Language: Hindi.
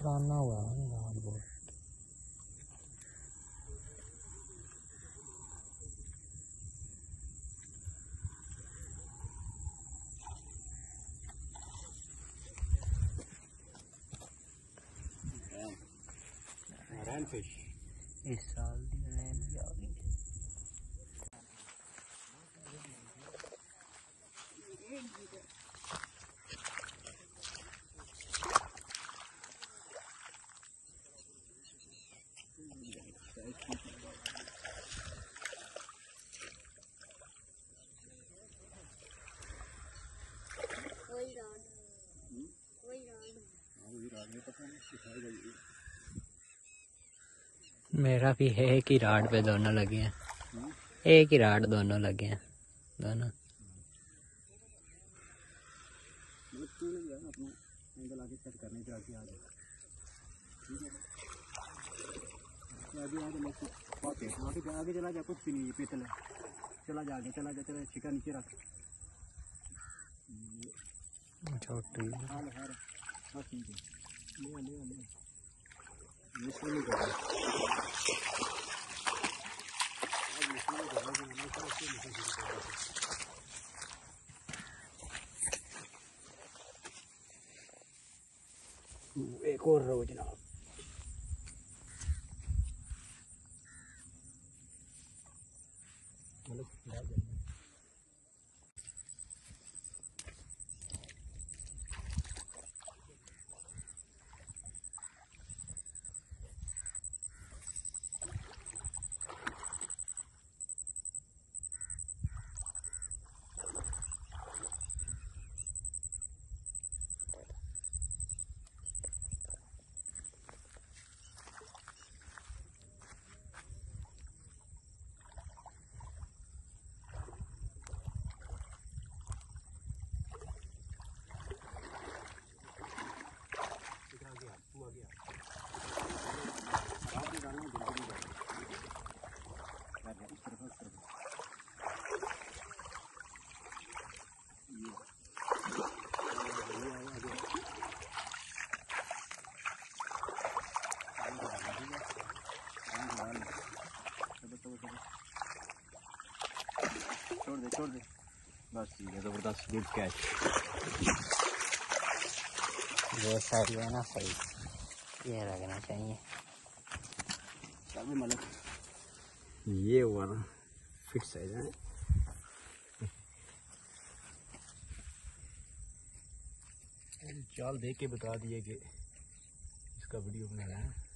pranava about Ramfish. Is all the land yummy? मेरा भी है, एक ही राड पे दोनों लगे हैं। एक ही राड दोनों लगे हैं, दोनों। आगे ठीक है। आगे आगे मैं ओके आगे आगे चला जा कुछ भी नहीं पीतल है। चला जा आगे चला जा चला छिका नीचे रख। छोटी हाल हार बस ठीक है। ले ले ले। मिस्टर नहीं कर एक और रो जनाब। ลึกแล้วอย่างนี้ दे छोड़ दे। बस ठीक है ज़बरदस्त गुड कैच सही है ना सही। ये लगना चाहिए। मलक ये हुआ ना फिक्स है। चाल देख के बता दिए कि इसका वीडियो बनाना है।